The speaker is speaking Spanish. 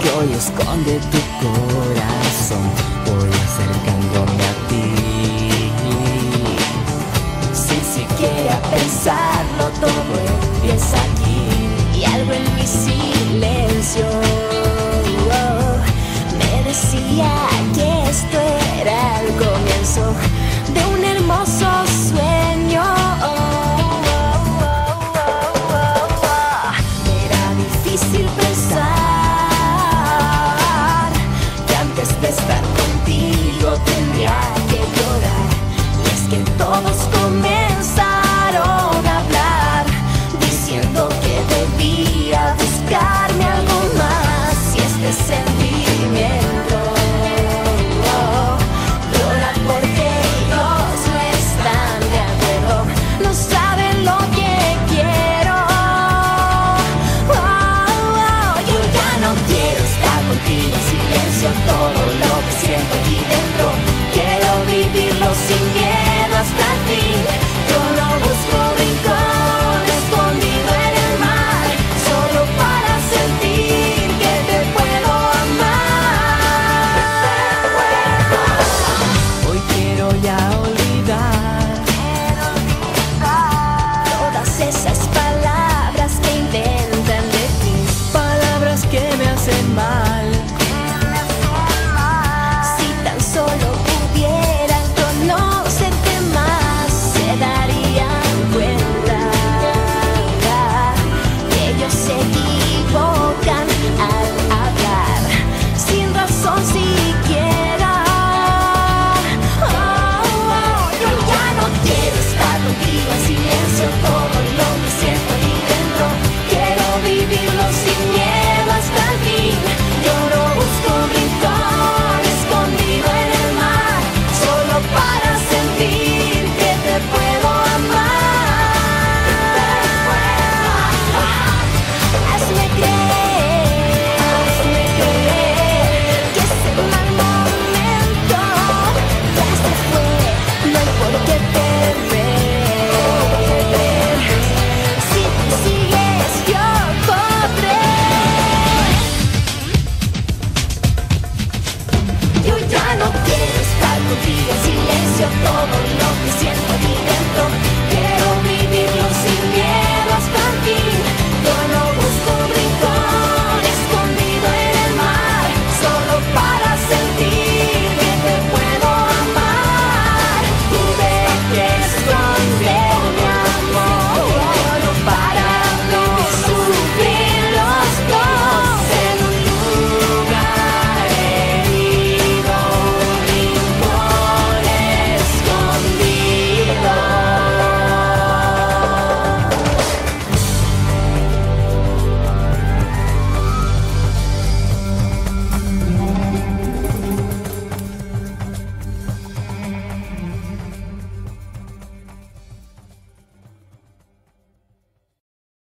que hoy esconde tu corazón. Voy acercándome a ti. Sin siquiera pensarlo todo empieza aquí y algo en mi silencio me decía que esto era el comienzo. contigo tendría Si tan solo pudieran conocerte más, se darían cuenta que yo seguí.